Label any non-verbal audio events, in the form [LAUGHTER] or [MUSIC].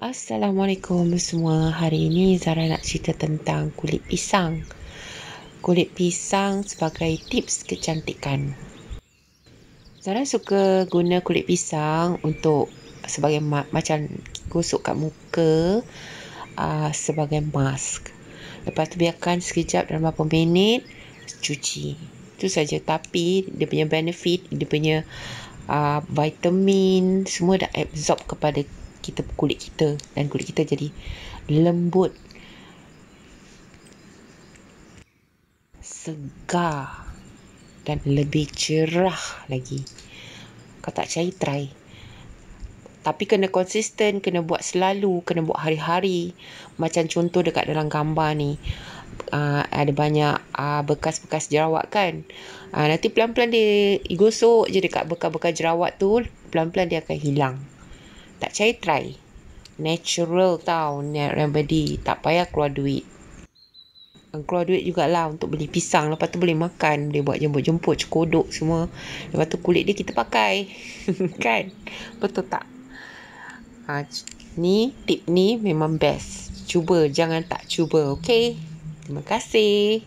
Assalamualaikum semua. Hari ini Zara nak cerita tentang kulit pisang. Kulit pisang sebagai tips kecantikan. Zara suka guna kulit pisang untuk sebagai ma- macam gosok kat muka uh, sebagai mask. Lepas tu biarkan sekejap dalam beberapa minit cuci. Itu saja tapi dia punya benefit, dia punya uh, vitamin semua dah absorb kepada kita kulit kita. Dan kulit kita jadi lembut. Segar. Dan lebih cerah lagi. Kau tak cari try. Tapi kena konsisten kena buat selalu kena buat hari-hari. Macam contoh dekat dalam gambar ni. Uh, ada banyak uh, bekas-bekas jerawat kan? Uh, nanti pelan-pelan dia gosok je dekat bekas-bekas jerawat tu. Pelan-pelan dia akan hilang tak cari try. Natural tau remedy. Tak payah keluar duit. Keluar duit jugalah untuk beli pisang. Lepas tu boleh makan. Dia buat jemput-jemput cekodok semua. Lepas tu kulit dia kita pakai. [LAUGHS] Kan? Betul tak? Ha, ni tip ni memang best. Cuba. Jangan tak cuba okay terima kasih